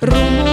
rumbo